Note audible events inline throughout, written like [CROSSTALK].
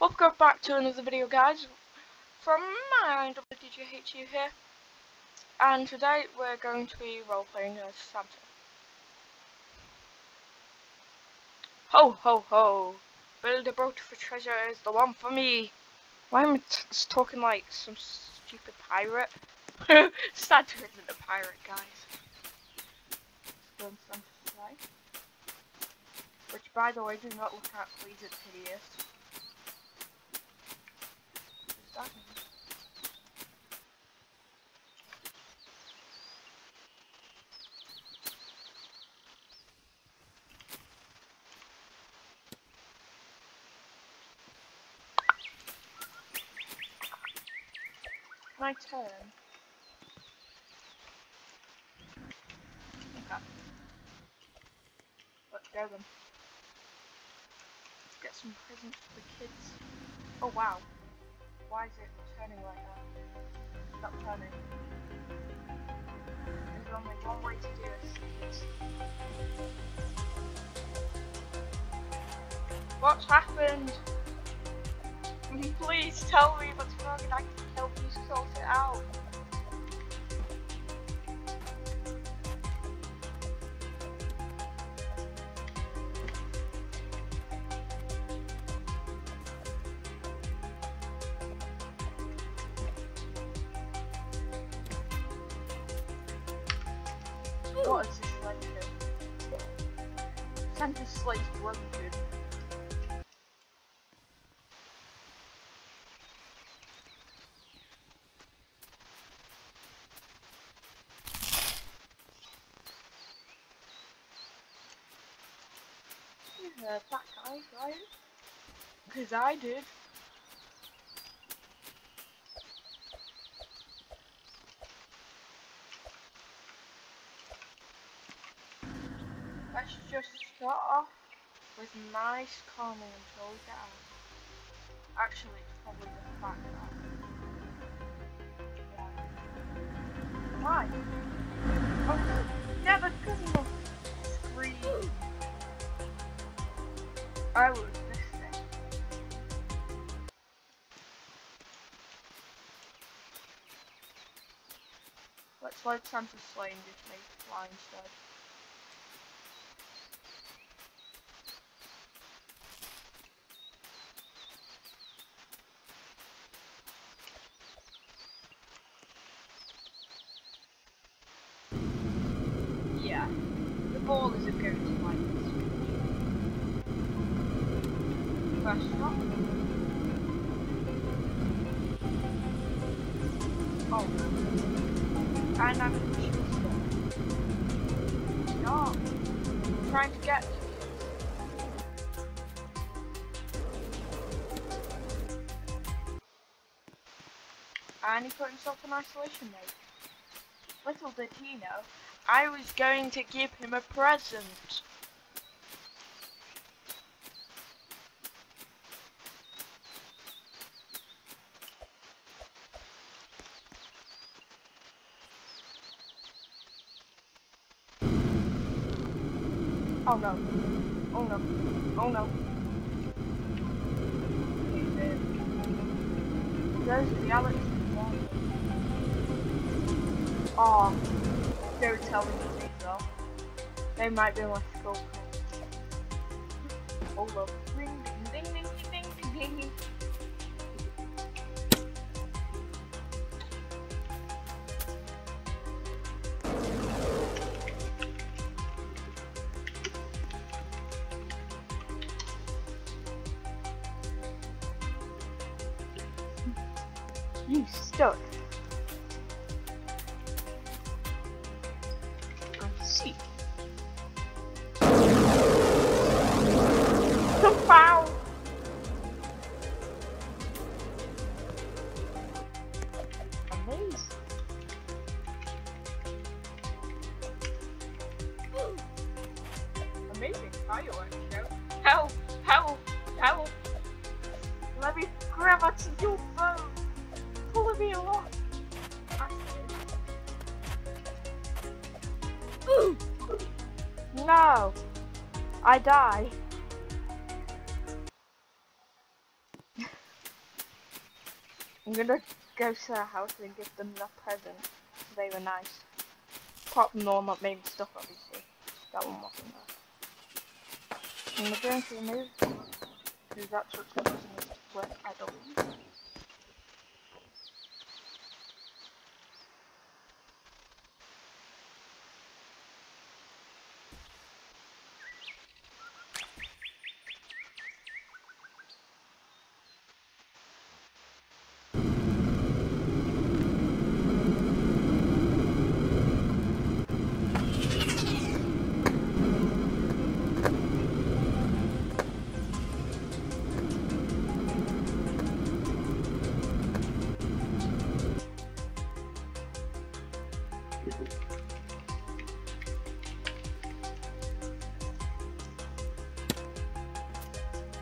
Welcome back to another video guys from Minewdjhu here and today we're going to be role playing as Santa. Ho ho ho! Build a boat for treasure is the one for me! Why am I talking like some stupid pirate? Santa isn't a pirate guys. Which by the way do not look at please it's hideous. My turn. Okay. Let's go then. Let's get some presents for the kids. Oh wow. Why is it turning like that? Stop turning. There's only one way to do this. What's happened? [LAUGHS] Please tell me what's wrong and I can help you sort it out. What is this like? Santa's slight's broken. Uh, Because I did. Let's just start off with nice calming until we get. Actually, it's probably the fact that. Why? Oh, never good enough. Scream. I was Let Santa's sleigh and just make fly instead. Yeah, the ball isn't going to like this. Oh. And I'm in the shoe store. No. I'm trying to get and he put himself in isolation mode. Little did he know, I was going to give him a present. Oh no. Oh no. Oh no. There's the Alex. Oh, don't tell me though. They might be my skull. Hold up. Ding, ding, ding, ding, ding, ding. You. I see. Confound! Amazing. Amazing fireworks. Help! Help! Help! Let me grab onto your I die. [LAUGHS] I'm gonna go to their house and give them their present. They were nice. Apart from the one that made stuff, obviously. That one wasn't there. We're going to the movie. Because that's what's going to work, I believe.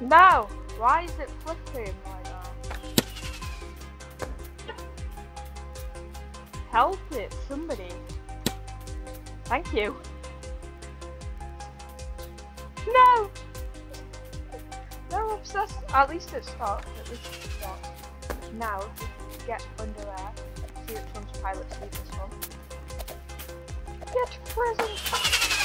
No! Why is it flickering like that? Help it, somebody. Thank you. No! They're obsessed. At least it stopped. At least it stopped. Now, if we get under there, see which one's pilot speed this one. Get present!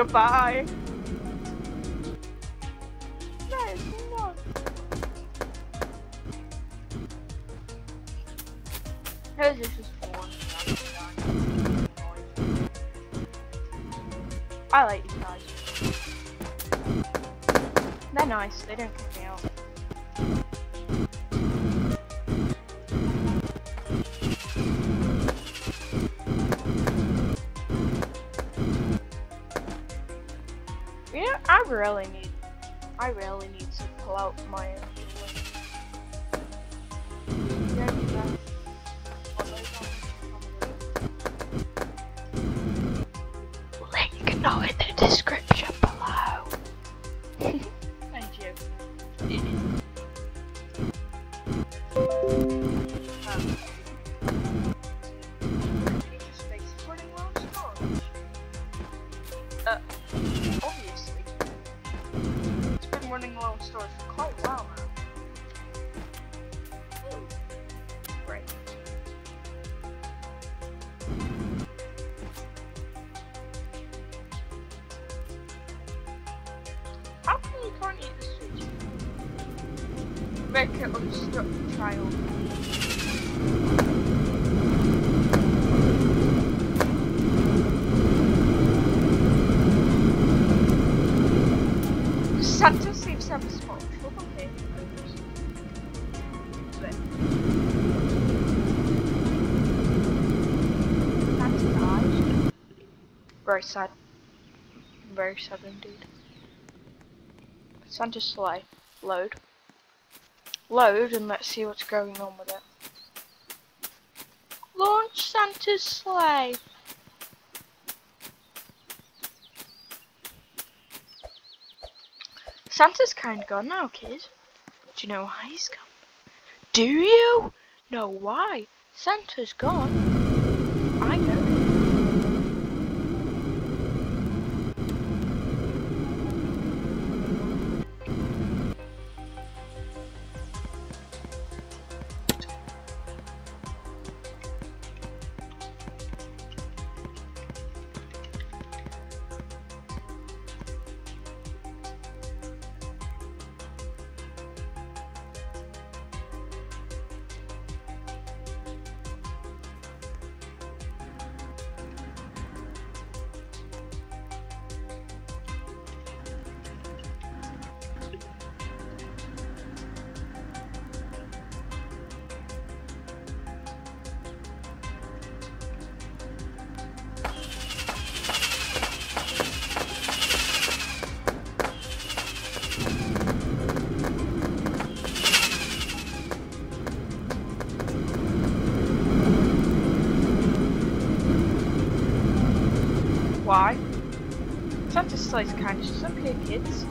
Goodbye. No, it's not. Hers just one. I like these guys. They're nice, they don't kick me out. Really need, I really need to pull out my Very sad. Very sad indeed. Santa's sleigh. Load. Load and let's see what's going on with it. Launch Santa's sleigh. Santa's kind of gone now, kid. Do you know why he's gone? Do you? know why? Santa's gone. Why. Santa Sleigh's kind of just okay, kids.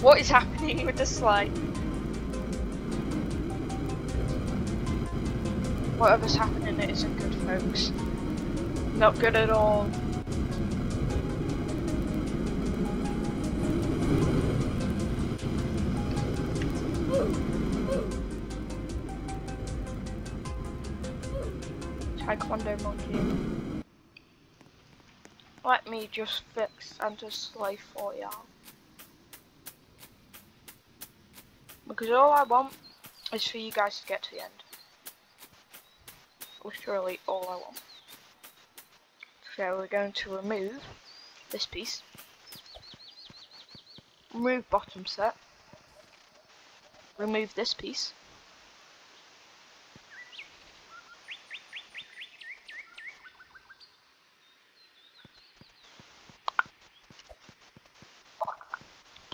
What is happening with the slide? Whatever's happening, it isn't good, folks. Not good at all. Taekwondo monkey. Let me just fix and just sleigh for y'all. Because all I want is for you guys to get to the end. Literally all I want. So we're going to remove this piece. Remove bottom set. Remove this piece.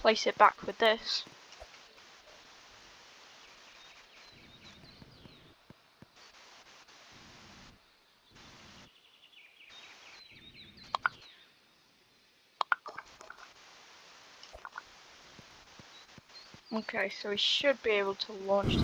Place it back with this. Okay, so we should be able to launch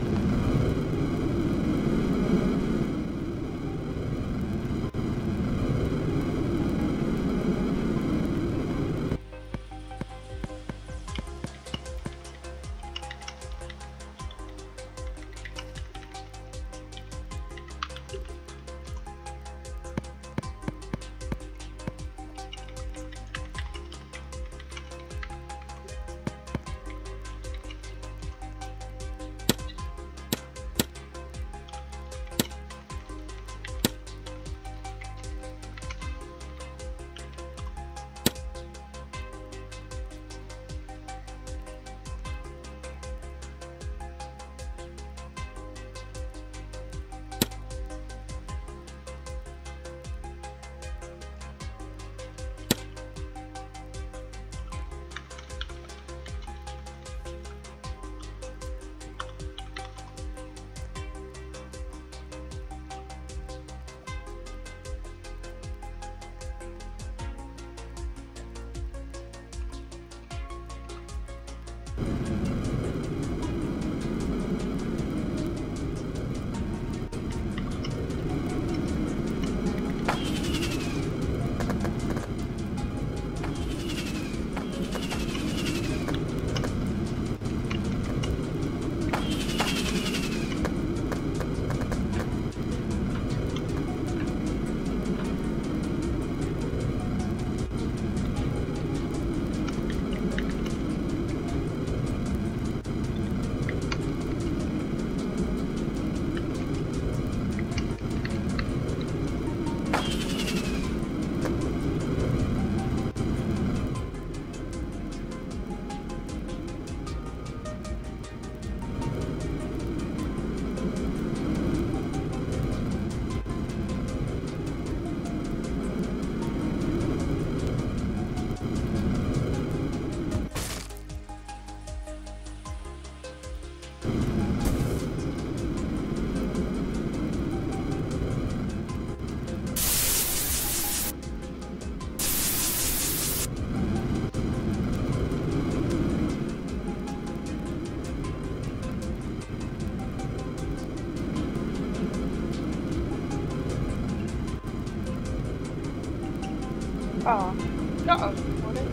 Oh, recording.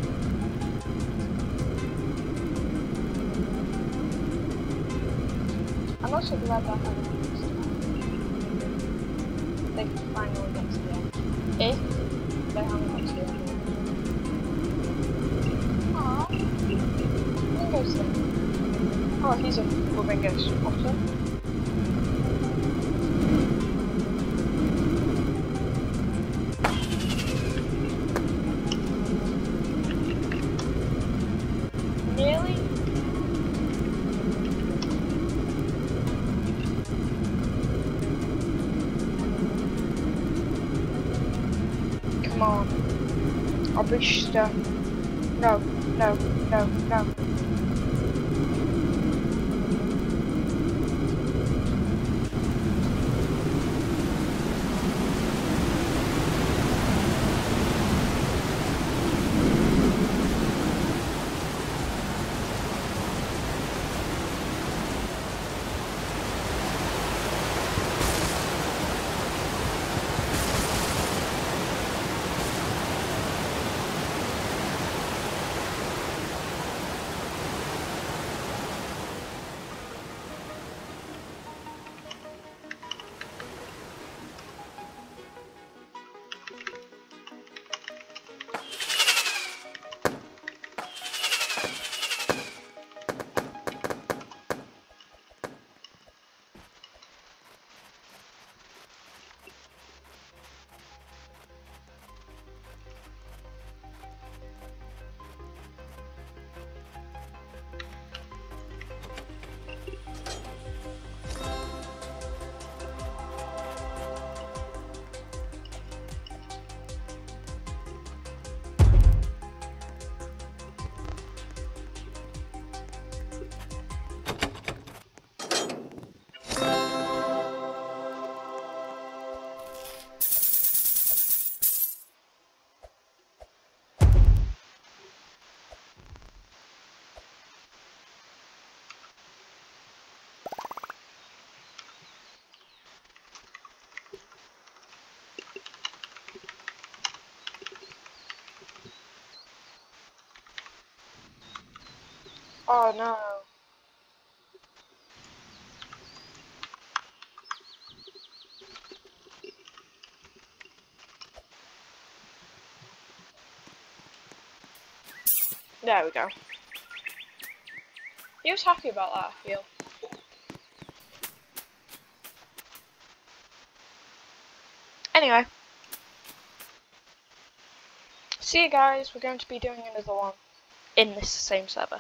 I'm also glad that I haven't they finally get to the end. Eh? If they haven't got to the end. Aww. There. Oh, he's a flamingo's otter. No. Oh no. There we go. He was happy about that, I feel. Anyway. See you guys, we're going to be doing another one in this same server.